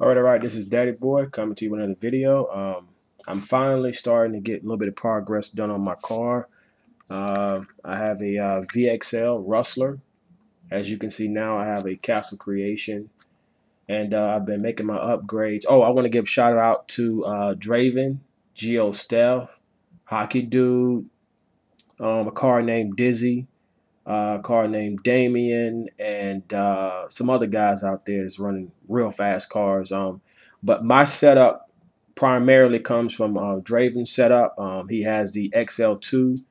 All right, all right. This is Daddy Boy coming to you with another video. Um, I'm finally starting to get a little bit of progress done on my car. Uh, I have a uh, VXL Rustler. As you can see now, I have a Castle Creation, and uh, I've been making my upgrades. Oh, I want to give shout out to uh, Draven, Geo Steph, Hockey Dude, um, a car named Dizzy, uh, car named Damien, and uh, some other guys out there that's running real fast cars. Um, but my setup primarily comes from uh, Draven's setup. Um, he has the XL2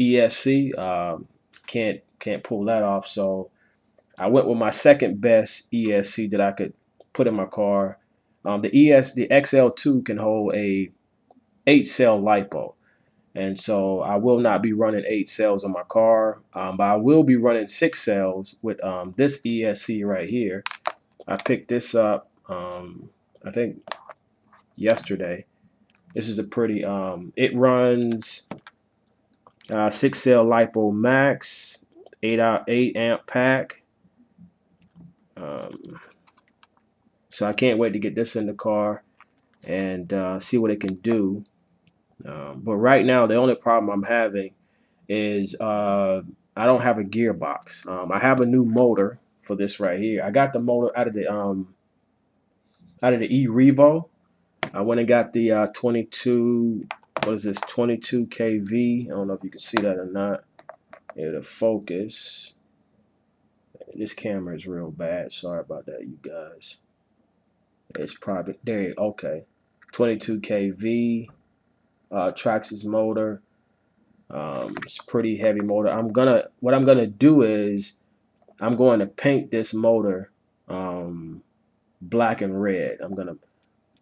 ESC. Um, can't can't pull that off, so I went with my second best ESC that I could put in my car. Um, the ES the XL2 can hold a eight cell lipo. And so I will not be running eight cells on my car, um, but I will be running six cells with um, this ESC right here. I picked this up, um, I think, yesterday. This is a pretty, um, it runs uh, six cell LiPo max, eight out eight amp pack. Um, so I can't wait to get this in the car and uh, see what it can do. Um, but right now, the only problem I'm having is uh, I don't have a gearbox. Um, I have a new motor for this right here. I got the motor out of the um, out of the E Revo. I went and got the uh, 22. What is this? 22 kV. I don't know if you can see that or not. It'll focus. This camera is real bad. Sorry about that, you guys. It's probably there. Okay, 22 kV uh, Traxxas motor. Um, it's pretty heavy motor. I'm gonna what I'm gonna do is I'm going to paint this motor um, black and red. I'm gonna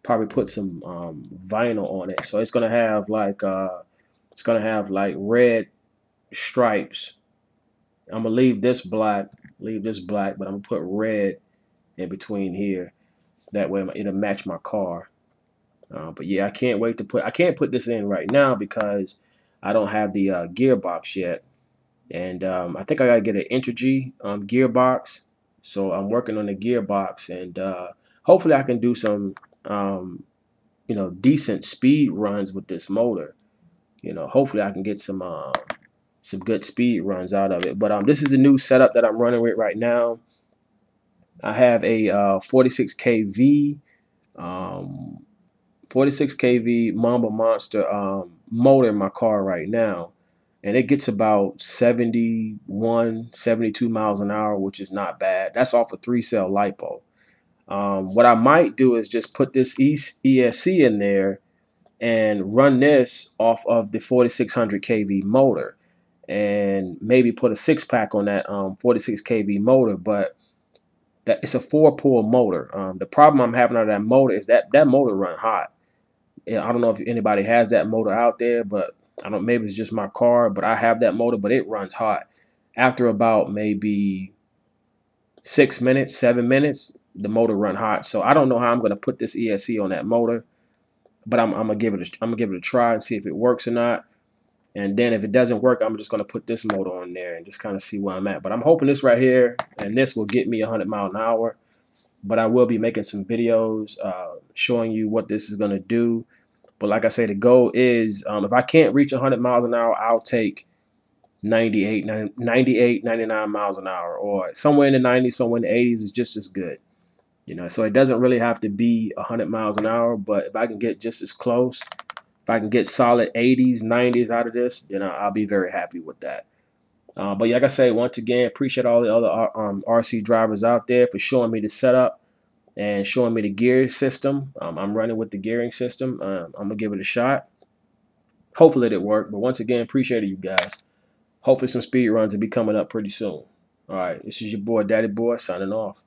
probably put some um, vinyl on it, so it's gonna have like uh, it's gonna have like red stripes. I'm gonna leave this black, leave this black, but I'm gonna put red in between here. That way it'll match my car. Uh, but yeah, I can't wait to put. I can't put this in right now because I don't have the uh, gearbox yet, and um, I think I gotta get an Entergy um, gearbox. So I'm working on the gearbox, and uh, hopefully I can do some, um, you know, decent speed runs with this motor. You know, hopefully I can get some uh, some good speed runs out of it. But um, this is the new setup that I'm running with right now. I have a uh, 46 kV um, 46 kV Mamba Monster um, motor in my car right now. And it gets about 71, 72 miles an hour, which is not bad. That's off a three cell LiPo. Um, what I might do is just put this ESC in there and run this off of the 4600 kV motor and maybe put a six pack on that um, 46 kV motor. But that it's a four pole motor. Um, the problem I'm having on that motor is that that motor run hot. I don't know if anybody has that motor out there, but I don't. Maybe it's just my car, but I have that motor, but it runs hot. After about maybe six minutes, seven minutes, the motor run hot. So I don't know how I'm going to put this ESC on that motor, but I'm, I'm gonna give it. A, I'm gonna give it a try and see if it works or not. And then if it doesn't work, I'm just gonna put this motor on there and just kind of see where I'm at. But I'm hoping this right here and this will get me 100 mile an hour but I will be making some videos uh, showing you what this is going to do. But like I say, the goal is um, if I can't reach 100 miles an hour, I'll take 98, 98, 99 miles an hour, or somewhere in the 90s, somewhere in the 80s is just as good. You know, so it doesn't really have to be 100 miles an hour, but if I can get just as close, if I can get solid 80s, 90s out of this, then I'll be very happy with that. Uh, but like I say, once again, appreciate all the other uh, um, RC drivers out there for showing me the setup and showing me the gear system. Um, I'm running with the gearing system. Uh, I'm gonna give it a shot. Hopefully it work. But once again, appreciate you guys. Hopefully some speed runs will be coming up pretty soon. All right, this is your boy, Daddy Boy, signing off.